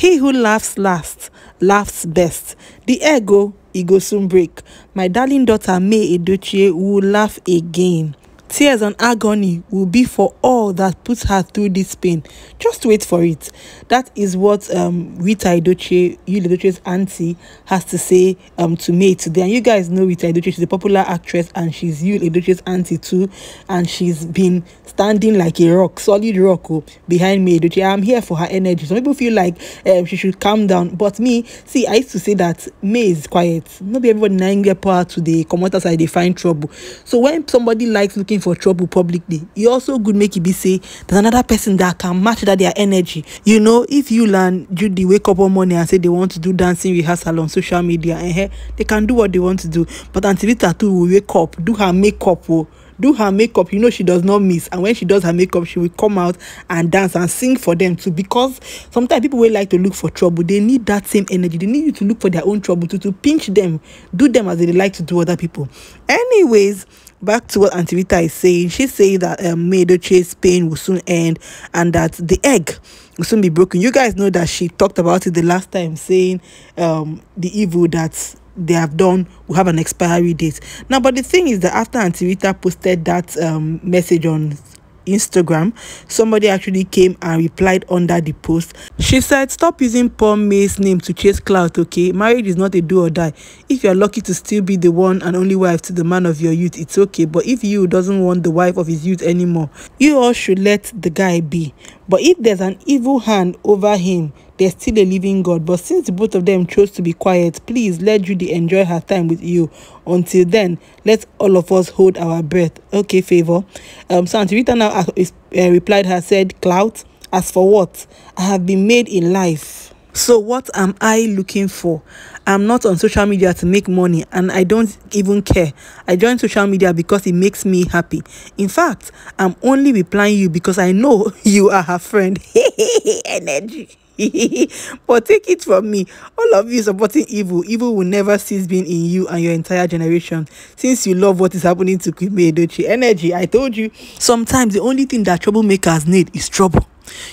He who laughs last laughs best. The ego, e go soon break. My darling daughter May Edochie will laugh again. Tears and agony will be for all that put her through this pain. Just wait for it. That is what um, Rita Edochie, Yul Edochie's auntie, has to say um, to me today. And you guys know Rita Edochie, she's a popular actress and she's Yul Edochie's auntie too. And she's been standing like a rock, solid rock oh, behind me. Edochie. I'm here for her energy. Some people feel like um, she should calm down. But me, see, I used to say that May is quiet. Maybe everybody nine get power to the come out outside, they find trouble. So when somebody likes looking for trouble publicly. E also good make e be say there's another person that can match that their energy. You know if Yul and judy wake up one morning and say they want to do dancing rehearsal on social media eh, they can do what they want to do. But aunty rita too will wake up do her makeup oh. Do her makeup. You know she does not miss. And when she does her makeup she will come out and dance and sing for them too. Because sometimes people will like to look for trouble they need that same energy. They need you to look for their own trouble to to pinch them do them as they like to do other people. Anyways back to what Auntie is saying, she's saying that um, Chase pain will soon end and that the egg will soon be broken. You guys know that she talked about it the last time, saying um, the evil that they have done will have an expiry date. Now, but the thing is that after Auntie posted that um, message on Instagram, somebody actually came and replied under the post. She said, Stop using poor May's name to chase clout, okay? Marriage is not a do or die. If you're lucky to still be the one and only wife to the man of your youth, it's okay. But if Yul doesn't want the wife of his youth anymore, you all should let the guy be. But if there's an evil hand over him, there's still a living God. But since both of them chose to be quiet, please let Judy enjoy her time with Yul. Until then, let all of us hold our breath. Okay, favor. Um, so Auntie Rita now uh, replied her, said, Clout, as for what? I have been made in life. So what am I looking for? I'm not on social media to make money and I don't even care. I join social media because it makes me happy. In fact, I'm only replying you because I know you are her friend. Energy. but take it from me, all of you supporting evil, evil will never cease being in you and your entire generation. Since you love what is happening to Queen Edochie, energy, I told you. Sometimes the only thing that troublemakers need is trouble.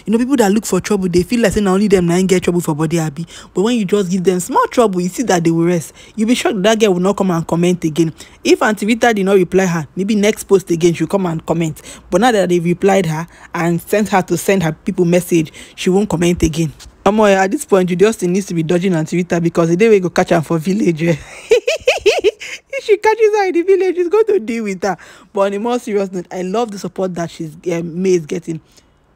You know, people that look for trouble, they feel like saying only them now get trouble for body happy. But when you just give them small trouble, you see that they will rest. You'll be shocked that girl will not come and comment again. If Auntie Rita did not reply her, maybe next post again she'll come and comment. But now that they've replied her and sent her to send her people message, she won't comment again. Omo, at this point, Judy Austin needs to be dodging Auntie Rita because the day we go catch her for village. Eh? if she catches her in the village, she's going to deal with her. But on a more serious note, I love the support that she's um, May is getting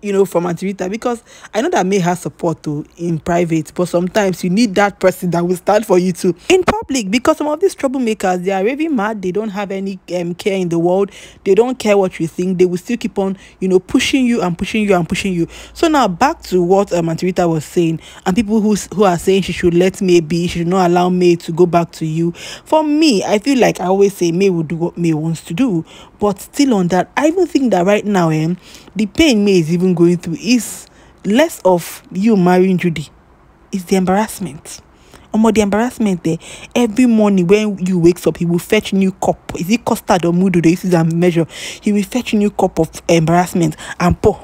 you know, from Auntie Rita because I know that May has support too in private, but sometimes you need that person that will stand for you too in public because some of these troublemakers they are raving mad, they don't have any um, care in the world, they don't care what you think, they will still keep on, you know, pushing you and pushing you and pushing you. So now back to what um, Auntie Rita was saying, and people who who are saying she should let May be, she should not allow May to go back to Yul. For me, I feel like I always say May will do what May wants to do, but still on that, I even think that right now, eh, the pain May is even going through is less of Yul marrying Judy, it's the embarrassment. Omo, the embarrassment there. Every morning when Yul wakes up, he will fetch new cup. Is it custard or mudu? This is a measure. He will fetch new cup of embarrassment and pour.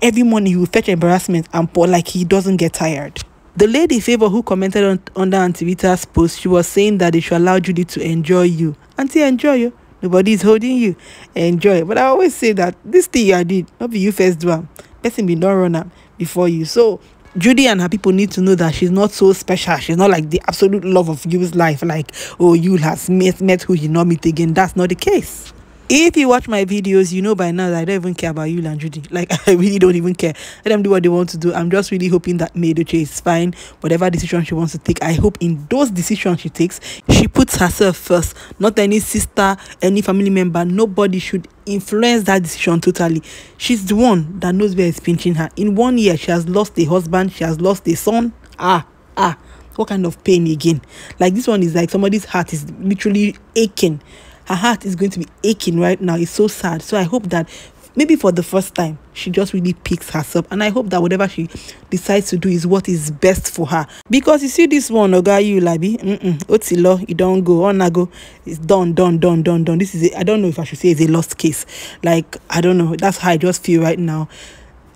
Every morning he will fetch embarrassment and pour like he doesn't get tired. The lady favor who commented on under Auntie Rita's post, she was saying that they should allow Judy to enjoy Yul. Auntie, enjoy you. Nobody is holding you. Enjoy. But I always say that this thing I did, not be you first do them. Person be don't run up before you. So Judy and her people need to know that she's not so special. She's not like the absolute love of Yul's life. Like, oh, you has met, met who you not meet again. That's not the case. If you watch my videos, you know by now that I don't even care about Yul and Judy. Like, I really don't even care. Let them do what they want to do. I'm just really hoping that May Edochie is fine. Whatever decision she wants to take, I hope in those decisions she takes, she puts herself first. Not any sister, any family member. Nobody should influence that decision totally. She's the one that knows where it's pinching her. In one year, she has lost a husband. She has lost a son. Ah, ah. What kind of pain again? Like this one is like somebody's heart is literally aching her heart is going to be aching right now. It's so sad. So I hope that maybe for the first time she just really picks herself. And i hope that whatever she decides to do is what is best for her. Because you see this one oga you labi? Otilo you don't go. On go it's done done done done done. This is it. I don't know if i should say it's a lost case. Like i don't know. That's how i just feel right now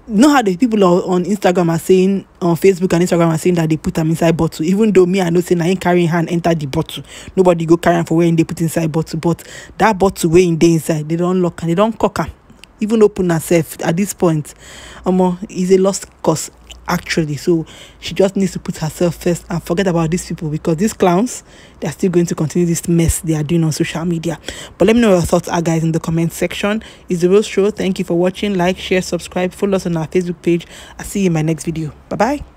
know how the people on Instagram are saying on Facebook and Instagram are saying that they put them inside bottle. Even though me I know saying I ain't carrying hand enter the bottle. Nobody go carrying for where they put inside bottle. But that bottle way in the inside, they don't lock and they don't cock. Even open herself at this point. Um, is a lost cause actually. So she just needs to put herself first and forget about these people because these clowns they're still going to continue this mess they are doing on social media. But let me know your thoughts are guys in the comment section. It's the Rose Show. Thank you for watching. Like, share, subscribe, follow us on our Facebook page. I'll see you in my next video. Bye bye.